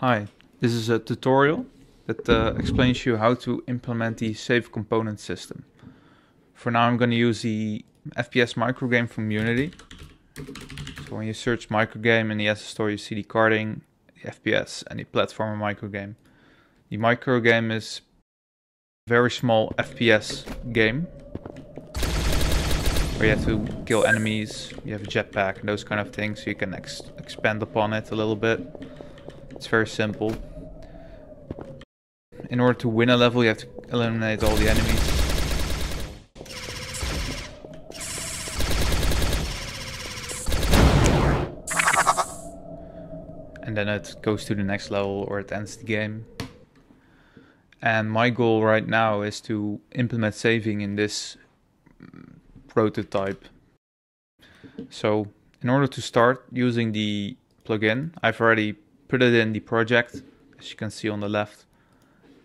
Hi, this is a tutorial that uh, explains you how to implement the save component system. For now I'm going to use the FPS microgame from Unity. So when you search microgame in the asset store you see the Karting, the FPS and the platformer microgame. The microgame is a very small FPS game where you have to kill enemies, you have a jetpack and those kind of things so you can ex expand upon it a little bit. It's very simple. In order to win a level, you have to eliminate all the enemies. And then it goes to the next level or it ends the game. And my goal right now is to implement saving in this prototype. So in order to start using the plugin, I've already put it in the project, as you can see on the left,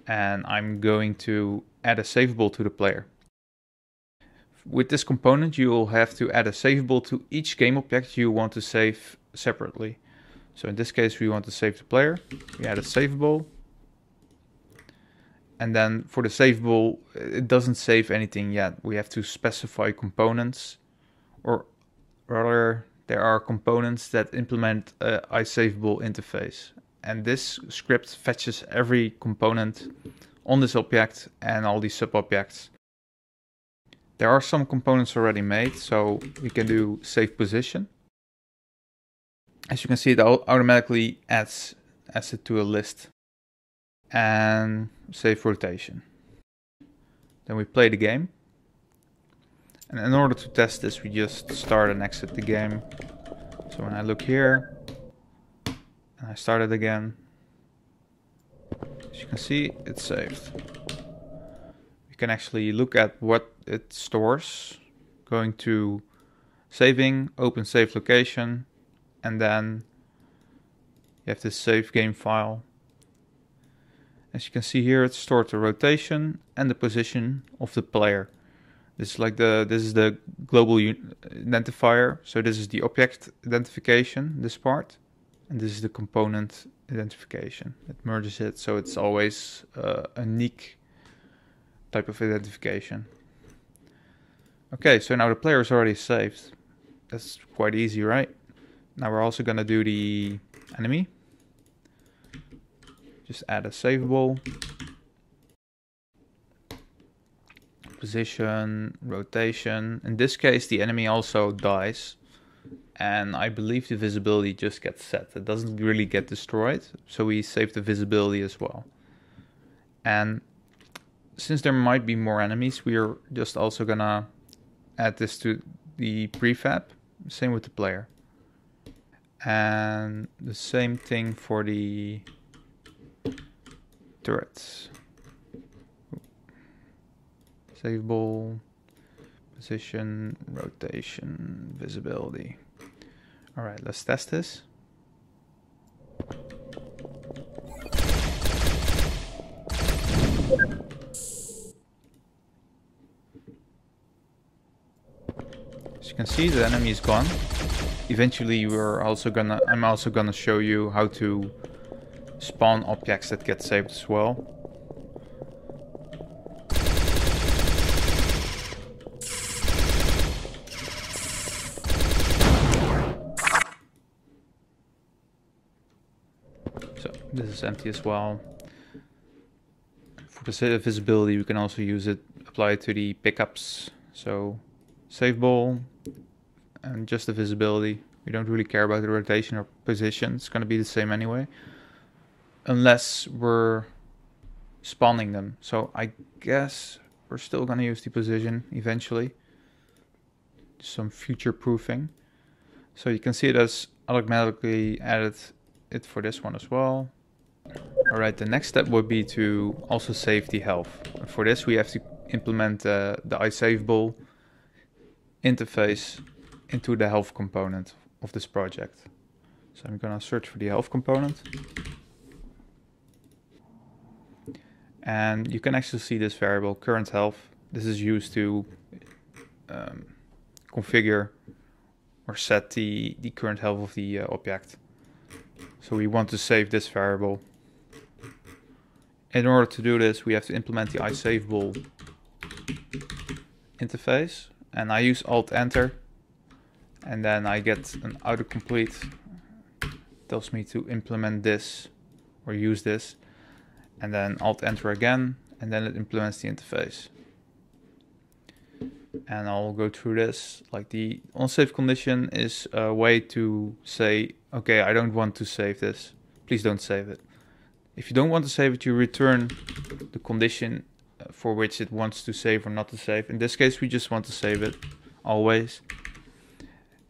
and I'm going to add a saveable to the player. With this component, you will have to add a saveable to each game object you want to save separately. So in this case, we want to save the player. We add a saveable. And then for the saveable, it doesn't save anything yet. We have to specify components or rather there are components that implement a iSaveable interface. And this script fetches every component on this object and all these sub-objects. There are some components already made, so we can do save position. As you can see, it automatically adds, it to a list. And save rotation. Then we play the game. And in order to test this, we just start and exit the game. So when I look here, and I start it again, as you can see, it's saved. You can actually look at what it stores, going to saving, open save location, and then you have this save game file. As you can see here, it stored the rotation and the position of the player. This is like the this is the global identifier. So this is the object identification, this part, and this is the component identification. It merges it, so it's always uh, a unique type of identification. Okay, so now the player is already saved. That's quite easy, right? Now we're also gonna do the enemy. Just add a savable. Position, rotation. In this case, the enemy also dies. And I believe the visibility just gets set. It doesn't really get destroyed. So we save the visibility as well. And since there might be more enemies, we are just also gonna add this to the prefab. Same with the player. And the same thing for the turrets. Savable, position, rotation, visibility. All right, let's test this. As you can see, the enemy is gone. Eventually, we're also gonna. I'm also gonna show you how to spawn objects that get saved as well. This is empty as well. For the visibility, we can also use it, apply it to the pickups. So saveable and just the visibility. We don't really care about the rotation or position. It's going to be the same anyway. Unless we're spawning them. So I guess we're still going to use the position eventually. Some future proofing. So you can see it as automatically added it for this one as well. Alright, the next step would be to also save the health. For this we have to implement uh, the iSaveable interface into the health component of this project. So I'm gonna search for the health component. And you can actually see this variable, current health. This is used to um, configure or set the, the current health of the uh, object. So we want to save this variable. In order to do this, we have to implement the iSaveable interface. And I use Alt-Enter. And then I get an autocomplete. Tells me to implement this or use this. And then Alt-Enter again. And then it implements the interface and I'll go through this. Like the on-save condition is a way to say, okay, I don't want to save this. Please don't save it. If you don't want to save it, you return the condition uh, for which it wants to save or not to save. In this case, we just want to save it always.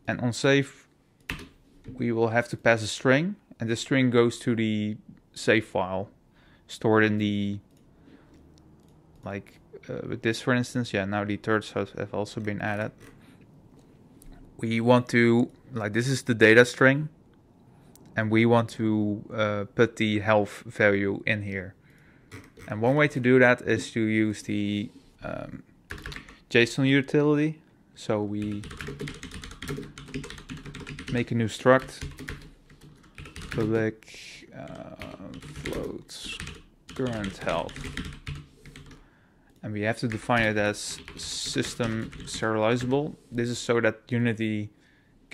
And on save, we will have to pass a string, and the string goes to the save file stored in the like uh, with this for instance yeah now the thirds have also been added we want to like this is the data string and we want to uh, put the health value in here. And one way to do that is to use the um, JSON utility. So we make a new struct. Public uh, float current health. And we have to define it as system serializable. This is so that Unity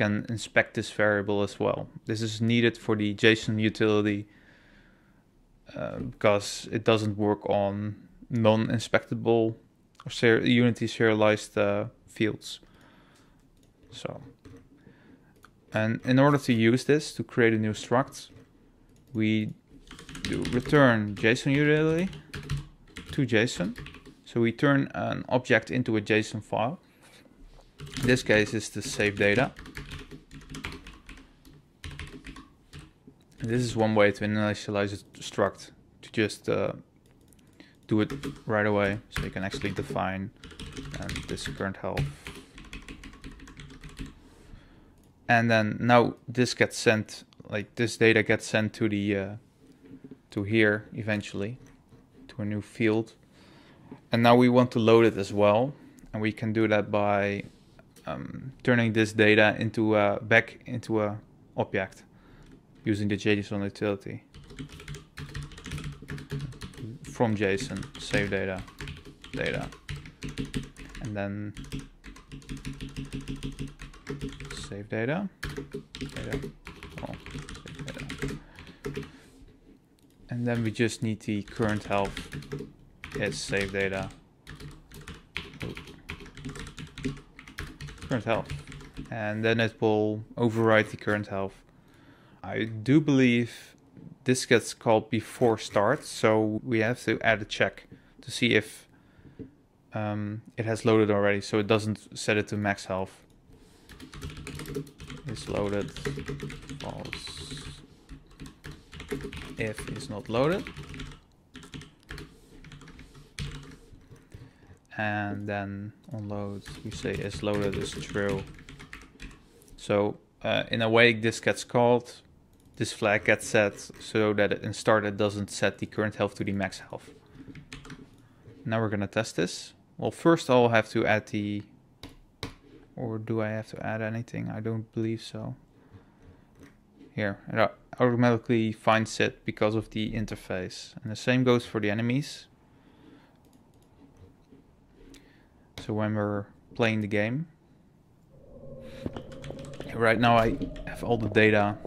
can inspect this variable as well. This is needed for the JSON utility uh, because it doesn't work on non-inspectable or ser Unity serialized uh, fields. So, and in order to use this to create a new struct, we do return JSON utility to JSON so we turn an object into a JSON file. In this case is the save data. This is one way to initialize a struct to just uh, do it right away so you can actually define um, this current health. And then now this gets sent, like this data gets sent to the uh, to here eventually to a new field and now we want to load it as well. And we can do that by um, turning this data into a, back into a object using the JSON utility. From JSON, save data, data. And then save data, data, oh, save data. And then we just need the current health Hit save data. Current health. And then it will override the current health. I do believe this gets called before start, so we have to add a check to see if um, it has loaded already, so it doesn't set it to max health. It's loaded, false. If it's not loaded, and then on load we say is loaded is true. So uh, in a way this gets called, this flag gets set so that in start it doesn't set the current health to the max health. Now we're gonna test this. Well first I'll have to add the, or do I have to add anything? I don't believe so. Here, it automatically finds it because of the interface. And the same goes for the enemies. So when we're playing the game, right now I have all the data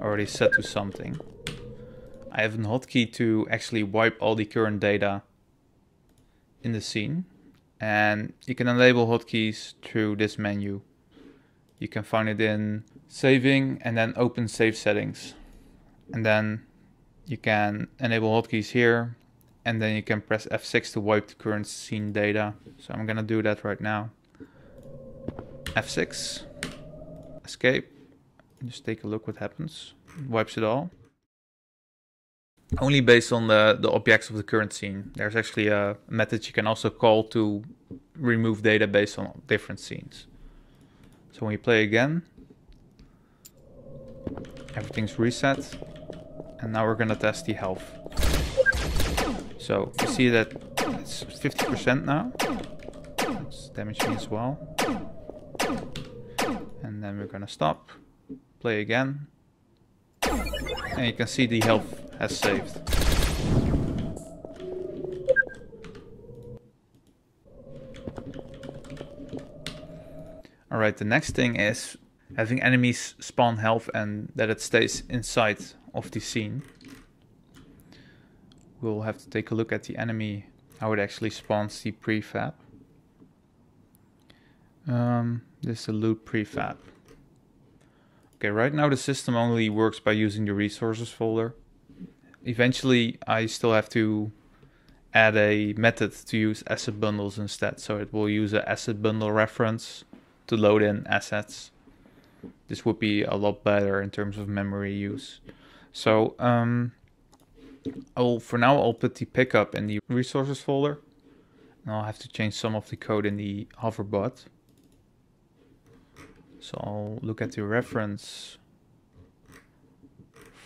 already set to something. I have a hotkey to actually wipe all the current data in the scene. And you can enable hotkeys through this menu. You can find it in saving and then open save settings. And then you can enable hotkeys here and then you can press F6 to wipe the current scene data. So I'm gonna do that right now. F6, escape, just take a look what happens. Wipes it all. Only based on the, the objects of the current scene. There's actually a method you can also call to remove data based on different scenes. So when you play again, everything's reset. And now we're gonna test the health. So you see that it's 50% now. It's damaging as well. And then we're gonna stop, play again. and you can see the health has saved. Alright, the next thing is having enemies spawn health and that it stays inside of the scene. We'll have to take a look at the enemy, how it actually spawns the prefab. Um, this is a loot prefab. Okay, right now the system only works by using the resources folder. Eventually I still have to add a method to use asset bundles instead. So it will use an asset bundle reference to load in assets. This would be a lot better in terms of memory use. So um, I'll for now I'll put the pickup in the resources folder. And I'll have to change some of the code in the hoverbot. So I'll look at the reference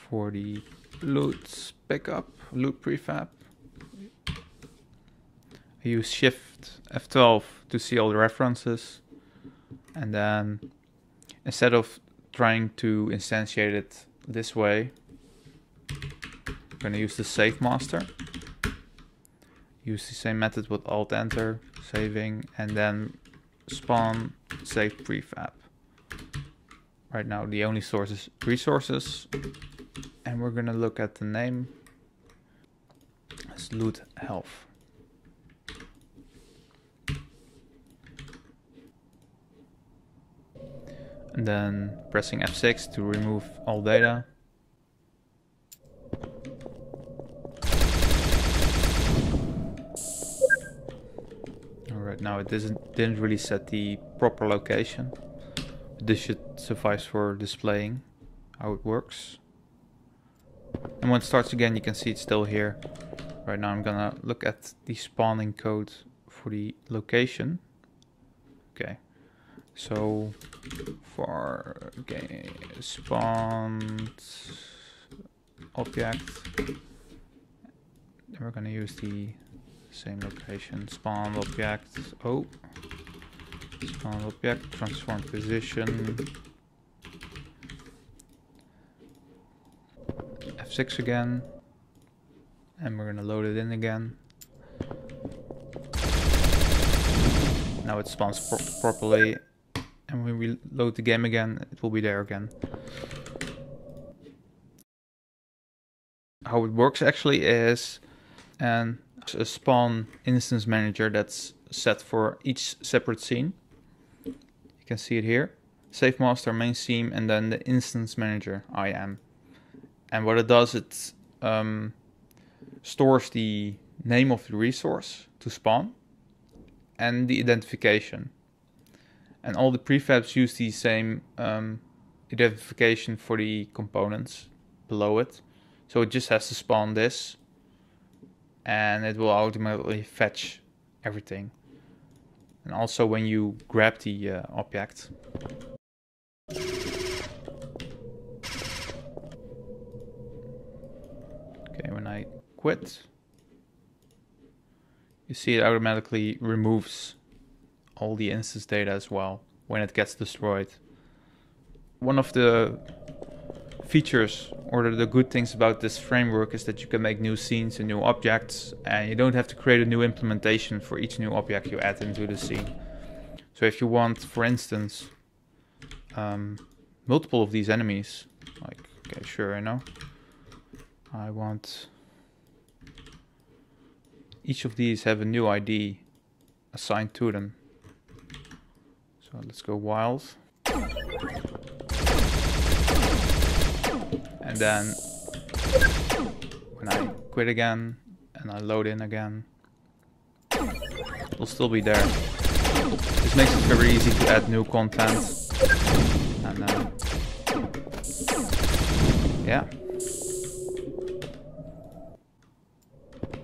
for the loot pickup, loot prefab. I use shift F12 to see all the references and then instead of trying to instantiate it this way I'm going to use the save master use the same method with alt enter saving and then spawn save prefab right now the only source is resources and we're to look at the name as loot health and then pressing F6 to remove all data. Alright, now it doesn't, didn't really set the proper location. This should suffice for displaying how it works. And when it starts again, you can see it's still here. Right now I'm gonna look at the spawning code for the location. Okay, so for okay, spawned object, we're gonna use the same location. Spawn object oh spawn object transform position F6 again and we're gonna load it in again now it spawns pro properly and when we load the game again, it will be there again. How it works actually is and a spawn instance manager that's set for each separate scene. You can see it here. Save master, main scene, and then the instance manager IM. And what it does, it um, stores the name of the resource to spawn and the identification and all the prefabs use the same um, identification for the components below it. So it just has to spawn this and it will automatically fetch everything. And also when you grab the uh, object. Okay, when I quit, you see it automatically removes all the instance data as well when it gets destroyed. One of the features or the good things about this framework is that you can make new scenes and new objects and you don't have to create a new implementation for each new object you add into the scene. So if you want, for instance, um, multiple of these enemies, like, okay, sure, I know. I want each of these have a new ID assigned to them. So let's go wild. And then when I quit again and I load in again, it'll still be there. This makes it very easy to add new content. And uh, yeah.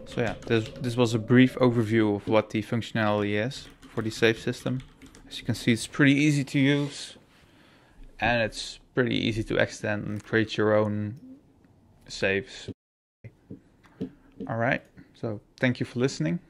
So yeah, this, this was a brief overview of what the functionality is for the save system. As you can see, it's pretty easy to use and it's pretty easy to extend and create your own saves. Alright, so thank you for listening.